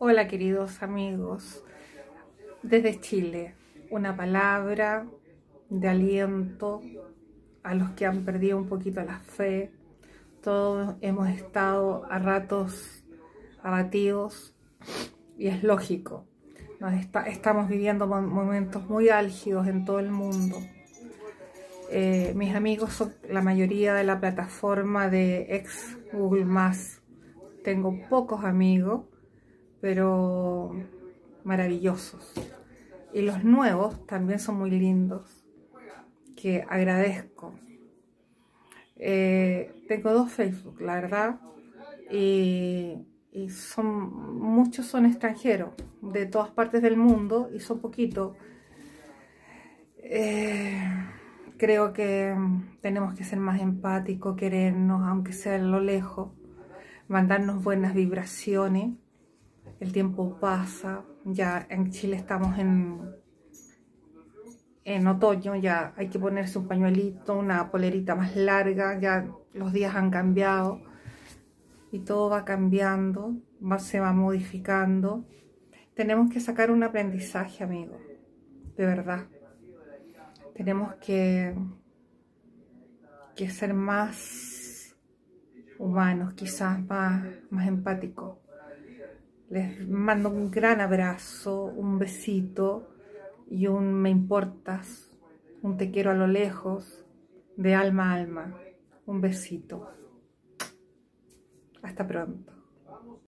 Hola queridos amigos, desde Chile, una palabra de aliento a los que han perdido un poquito la fe. Todos hemos estado a ratos abatidos y es lógico. estamos viviendo momentos muy álgidos en todo el mundo. Eh, mis amigos son la mayoría de la plataforma de ex Google+. Tengo pocos amigos pero maravillosos. Y los nuevos también son muy lindos, que agradezco. Eh, tengo dos Facebook, la verdad, y, son muchos son extranjeros de todas partes del mundo y son poquitos. Eh, creo que tenemos que ser más empáticos, querernos, aunque sea a lo lejos, mandarnos buenas vibraciones el tiempo pasa, ya en Chile estamos en, en otoño, ya hay que ponerse un pañuelito, una polerita más larga, ya los días han cambiado y todo va cambiando, se va modificando. Tenemos que sacar un aprendizaje, amigos, de verdad. Tenemos que, que ser más humanos, quizás más, más empáticos. Les mando un gran abrazo, un besito y un me importas, un te quiero a lo lejos, de alma a alma. Un besito. Hasta pronto.